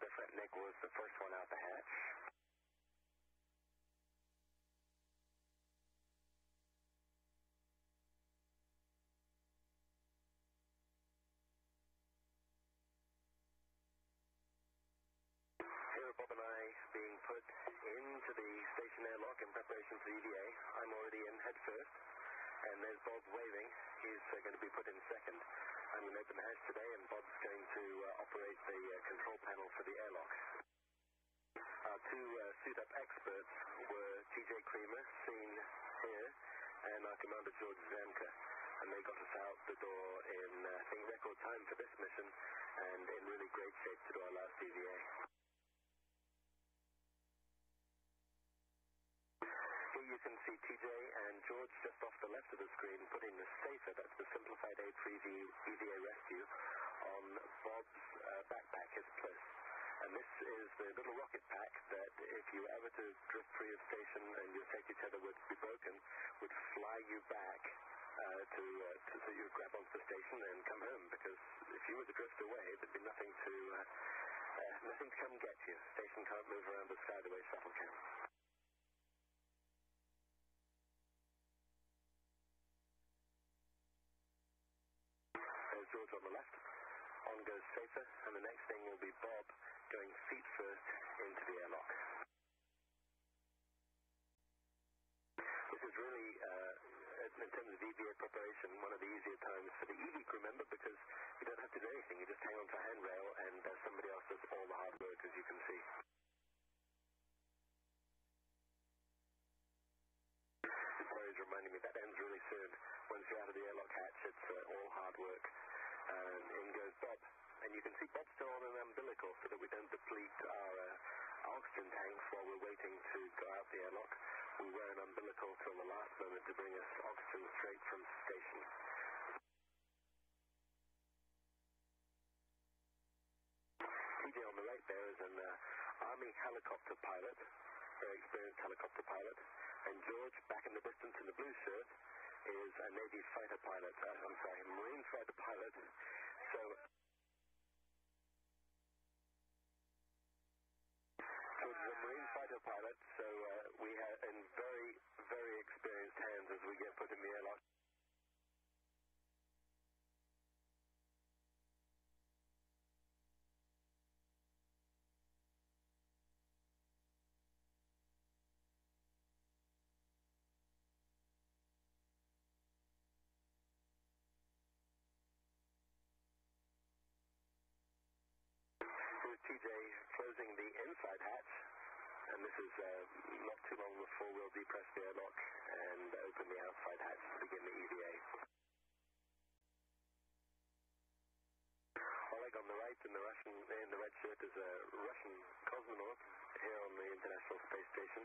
different. Nick was the first one out the hatch. Here Bob and I being put into the station airlock in preparation for the EVA. I'm already in head first, and there's Bob waving. He's uh, going to be put in second. Going to open the hatch today, and Bob's going to uh, operate the uh, control panel for the airlock. Our two uh, suit-up experts were TJ Creamer, seen here, and our commander George Zamka. And they got us out the door in, uh, I think, record time for this mission, and in really great shape to do our last EVA. You can see TJ and George just off the left of the screen putting the SAFER, that's the Simplified Aid for EVA, Rescue, on Bob's uh, backpack, his PLSS. And this is the little rocket pack that if you ever to drift free of station and your safety tether would be broken, would fly you back uh, to, uh, to so you would grab onto the station and come home because if you were to drift away, there'd be nothing to uh, uh, nothing to come get you. Station can't move around the sky the way shuttle can. George on the left. On goes Safer, and the next thing will be Bob going feet first into the airlock. This is really, uh, in terms of EVA preparation, one of the easier times for the EV crew member because you don't have to do anything. You just hang onto a handrail and uh, somebody else does all the hard work, as you can see. Reminding me that ends really soon. Once you're out of the airlock hatch, it's uh, all hard work. And in goes Bob. And you can see Bob's still on an umbilical so that we don't deplete our uh, oxygen tanks while we're waiting to go out the airlock. We were an umbilical till the last moment to bring us oxygen straight from station. TJ on the right there is an uh, Army helicopter pilot, very experienced helicopter pilot. And George, back in the distance in the blue shirt, is a Navy fighter pilot. Uh, I'm sorry, Marine fighter pilot. So. George is a Marine fighter pilot, so uh, we have in very, very experienced hands as we get put in the airlock. TJ closing the inside hatch, and this is uh, not too long before we'll depress the airlock and open the outside hatch to begin the EVA. Oleg on the right in the Russian in the red shirt is a Russian cosmonaut here on the International Space Station.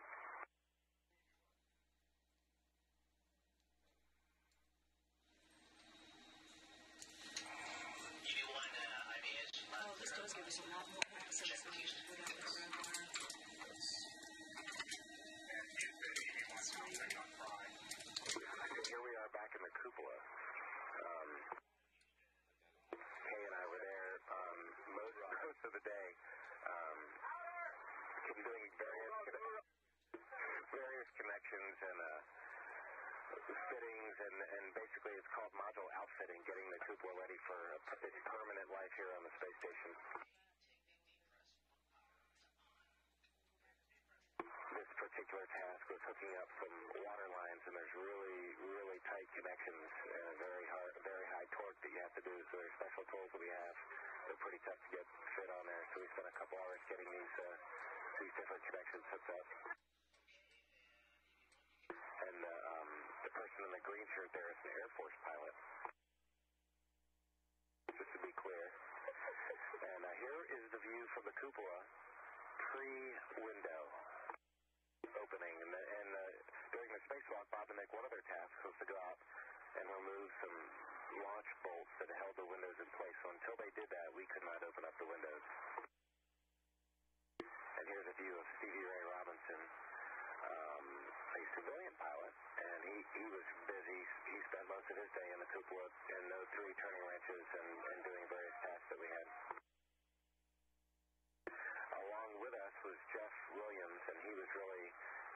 EV1 uh, IVS Oh, this does give us a lot more access than we would have with radar. Here we are back in the cupola. Um, Kay and I were there um, most, most of the day. Um, doing various various connections and uh, fittings, and, and basically it's called module outfitting, getting the cupola ready for its permanent life here on the space station. This particular task was hooking up some water lines, and there's really, really tight connections and a very hard, very high torque that you have to do. So there's special tools that we have. They're pretty tough to get fit on there. So we spent a couple hours getting these uh, these different connections hooked up. And uh, um, the person in the green shirt there is an Air Force pilot. Just to be clear. And uh, here is the view from the cupola pre-window opening. And, the, and uh, during the spacewalk, Bob and Nick, one of their tasks was to go out and remove some launch bolts that held the windows in place. So until they did that, we could not open up the windows. View of Stevie Ray Robinson, um, a civilian pilot, and he, he was busy. He spent most of his day in the cupola and those three turning wrenches and, and doing various tasks that we had. Along with us was Jeff Williams, and he was really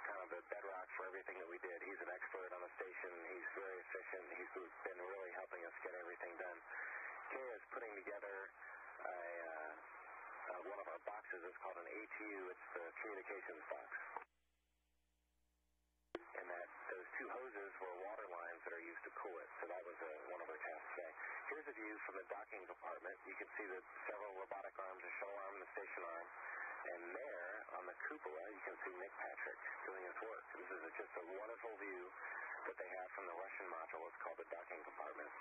kind of the bedrock for everything that we did. He's an expert on the station. He's very efficient. He's been really helping us get everything done. Kay is putting together a, uh, uh, one of our boxes. It's called an HU. It's the communications box. And that those two hoses were water lines that are used to cool it. So that was uh, one of our tasks today. Here's a view from the docking compartment. You can see the several robotic arms, the shuttle arm and the station arm. And there, on the cupola, you can see Nick Patrick doing his work. This is a, just a wonderful view that they have from the Russian module. It's called the docking compartment.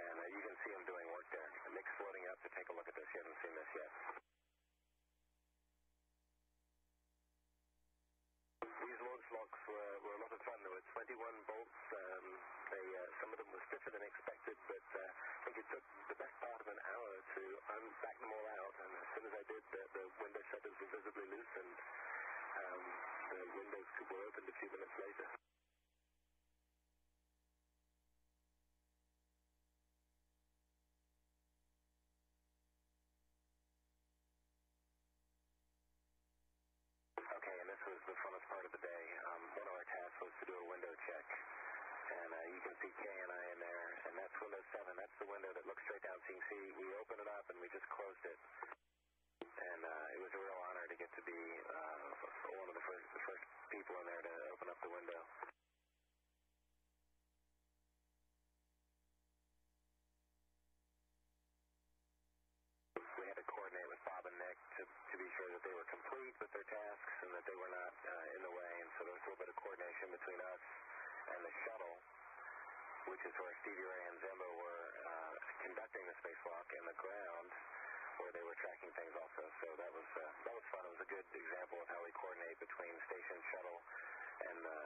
And uh, you can see him doing work there. Nick's floating up to take a look at this. You haven't seen this yet. These launch locks were, were a lot of fun. There were 21 bolts. Um, they, uh, some of them were stiffer than expected, but uh, I think it took the best part of an hour to unback them all out. And as soon as I did, the, the window shutters were visibly loose, and um, the windows were opened a few minutes later. The funnest part of the day. Um, one of our tasks was to do a window check. And uh, you can see Kay and I in there, and that's window 7. That's the window that looks straight down. So you can see we opened it up and we just closed it. And uh, it was a real honor to get to be uh, one of the first, the first people in there to open up the window. We had to coordinate with Bob and Nick be sure that they were complete with their tasks and that they were not uh, in the way. And so there was a little bit of coordination between us and the shuttle, which is where Stevie Ray and Zambo were uh, conducting the spacewalk, and the ground where they were tracking things also. So that was uh, that was fun. It was a good example of how we coordinate between station shuttle and the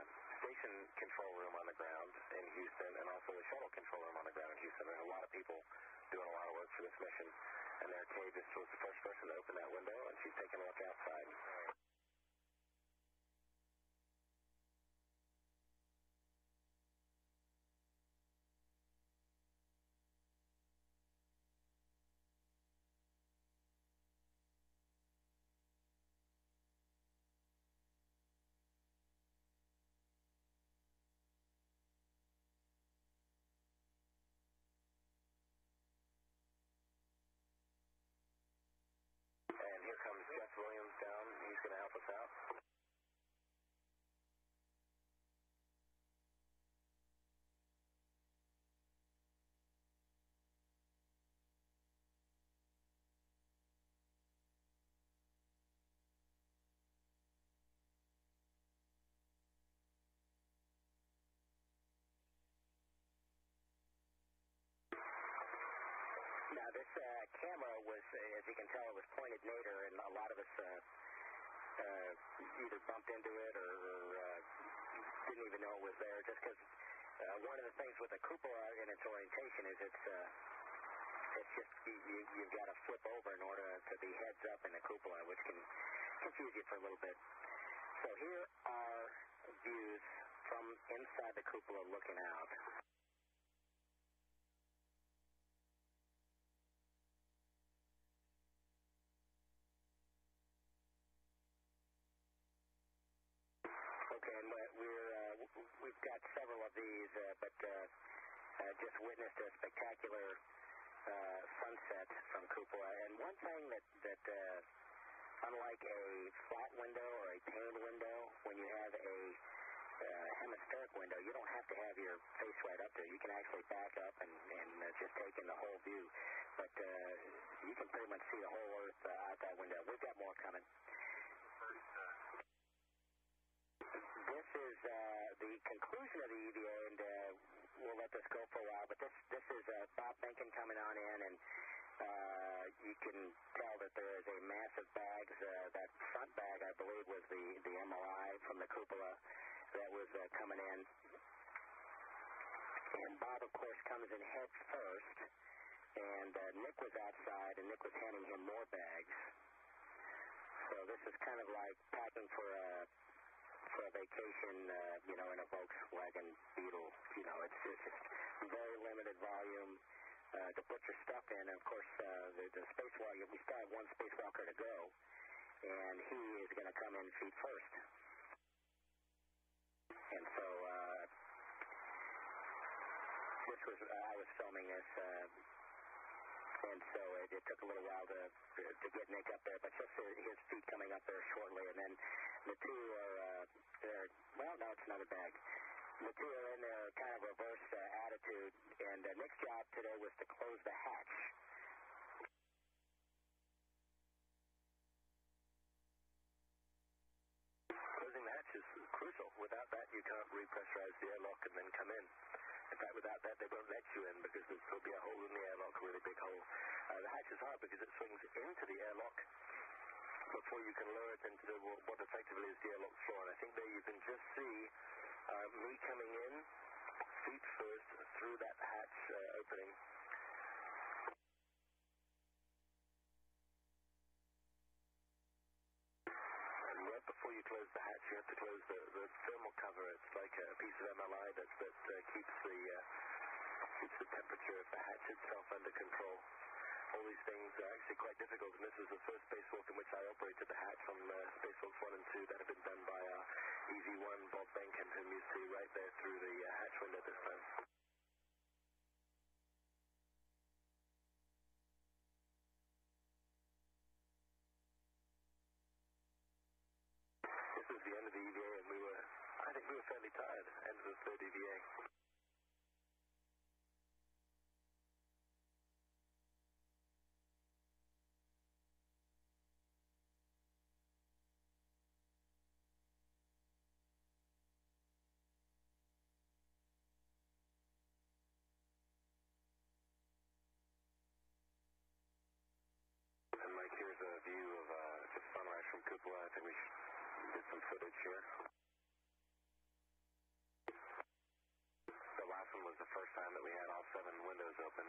station control room on the ground in Houston, and also the shuttle control room on the ground in Houston. There's a lot of people doing a lot of work for this mission, and there Kay just was the first person to open that window, and she's taking a look outside. Uh, camera was, uh, as you can tell, it was pointed nadir, and a lot of us uh, uh, either bumped into it or, uh, didn't even know it was there. Just because uh, one of the things with the cupola in its orientation is it's uh, it's just you, you, you've got to flip over in order to be heads up in the cupola, which can confuse you for a little bit. So here are views from inside the cupola looking out. We've got several of these, uh, but uh, uh, just witnessed a spectacular uh, sunset from Cupola. And one thing that that uh, unlike a flat window or a paned window, when you have a uh, hemispheric window, you don't have to have your face right up there. You can actually back up and, and uh, just take in the whole view. But uh, you can pretty much see the whole Earth uh, out that window. We've got more coming. This is uh, the conclusion of the EVA, and uh, we'll let this go for a while. But this this is uh, Bob Behnken coming on in, and uh, you can tell that there is a massive bags. Uh, that front bag, I believe, was the the MLI from the cupola that was uh, coming in. And Bob, of course, comes in head first, and uh, Nick was outside, and Nick was handing him more bags. So this is kind of like packing for a for a vacation, uh, you know, in a Volkswagen Beetle. You know, it's just very limited volume uh, to put your stuff in. And of course, uh, the, the spacewalker, we still have one spacewalker to go, and he is going to come in feet first. And so uh, this was uh, I was filming this, uh, and so it, it took a little while to to get Nick up there, but just his feet coming up there shortly, and then the two are they're well, no, it's another bag. The two are in their kind of reverse uh, attitude, and uh, Nick's job today was to close the hatch. Closing the hatch is crucial. Without that, you can't repressurize the airlock and then come in. In fact, without that, they won't let you in because there'll be a hole in the airlock, a really big hole. Uh, the hatch is hard because it swings into the airlock before you can lower into the, what effectively is the airlock floor. And I think there you can just see uh, me coming in, feet first, through that hatch uh, opening. And right before you close the hatch, you have to close the, the thermal cover. It's like a piece of MLI that, that uh, keeps the uh, keeps the temperature of the hatch itself under control. All these things are actually quite difficult, and this was the first spacewalk in which I operated the hatch on uh, spacewalks 1 and 2 that had been done by our EV1 Bob Behnken, whom you see right there through the uh, hatch window this time. This was the end of the EVA, and we were, I think we were fairly tired, end of the third EVA. From Cupola. I think we did some footage here. The last one was the first time that we had all seven windows open.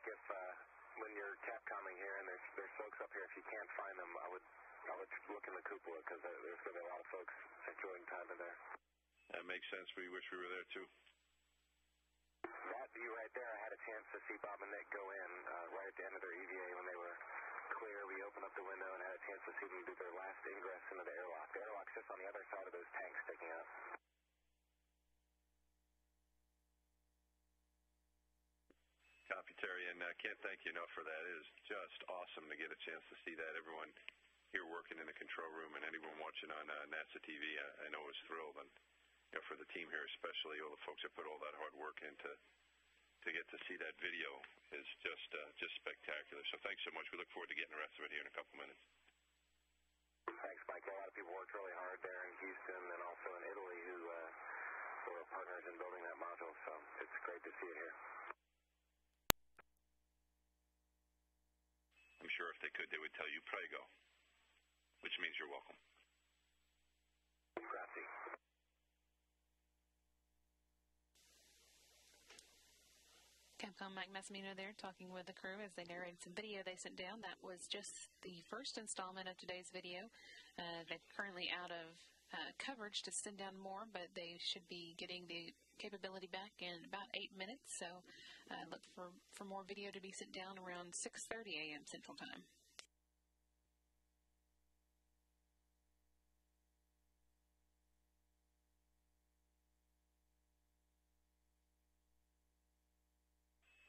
Mike, if uh, when you're Capcomming here and there's there's folks up here, if you can't find them, I would I would look in the cupola because there's going to be a lot of folks enjoying time in there. That makes sense. We wish we were there too. That view right there, I had a chance to see Bob and Nick go in uh, right at the end of their EVA when they were clear. We opened up the window and had a chance to see them do their last ingress into the airlock. The airlock's just on the other side of those tanks sticking up. Terry, and I can't thank you enough for that. It is just awesome to get a chance to see that. Everyone here working in the control room and anyone watching on uh, NASA TV, I, I know is thrilled, and you know, for the team here especially, all the folks that put all that hard work into to get to see that video is just uh, just spectacular. So thanks so much. We look forward to getting the rest of it here in a couple minutes. Thanks, Mike. A lot of people worked really hard there in Houston and also in Italy who uh, were partners in building that module, so it's great to see it here. I'm sure if they could, they would tell you prego, which means you're welcome. Grazie. Capcom Mike Massimino there talking with the crew as they narrated some video they sent down. That was just the first installment of today's video. Uh, they're currently out of uh, coverage to send down more, but they should be getting the capability back in about eight minutes. So uh, look for, for more video to be sent down around 6.30 a.m. Central Time.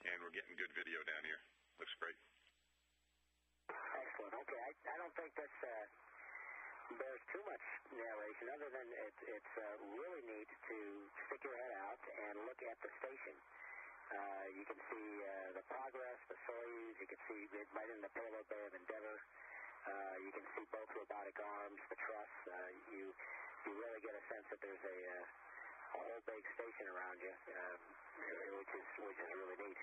And we're getting good video down here. Looks great. Excellent. Okay, I, I don't think this uh, bears too much narration, other than it, it's uh, really neat to stick your head out and look at the station. Uh, you can see uh, the Progress, the Soyuz. You can see right in the payload bay of Endeavour. Uh, you can see both robotic arms, the truss. Uh, you you really get a sense that there's a, uh, a whole big station around you, um, which is which is really neat.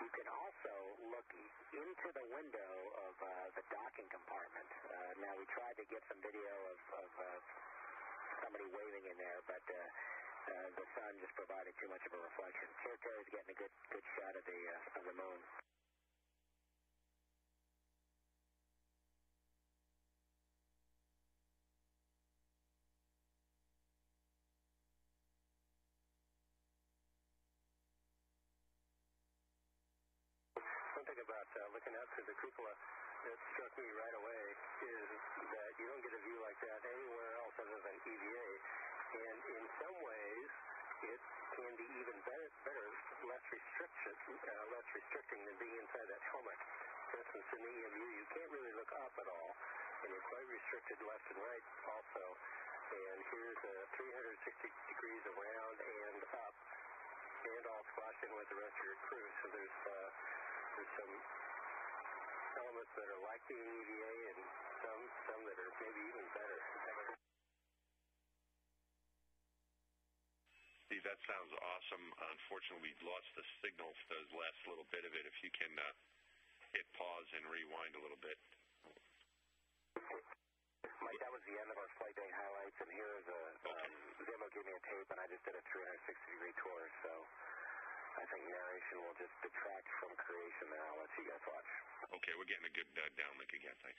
You can also look into the window of uh, the docking compartment. Uh, now, we tried to get some video of, of uh, somebody waving in there, but uh, uh, the sun just provided too much of a reflection. Here, Terry's getting a good good shot of the uh, of the moon. One thing about uh, looking out through the cupola that struck me right away is that you don't get a view like that anywhere else other than EVA. And in some ways, it can be even better, better less restriction, uh, less restricting than being inside that helmet. For instance, in the EMU, you can't really look up at all, and you're quite restricted left and right also. And here's uh, 360 degrees around and up, and all squashed in with the rest of your crew. So there's uh, there's some elements that are like the EVA and some some that are maybe even better. Steve, that sounds awesome. Unfortunately, we lost the signal for the last little bit of it. If you can uh, hit pause and rewind a little bit. Mike, that was the end of our flight day highlights, and here is a um, Zambo gave me a tape, and I just did a 360 degree tour. So I think narration will just detract from creation there. I'll let you guys watch. Okay, we're getting a good uh, downlink again. Thanks.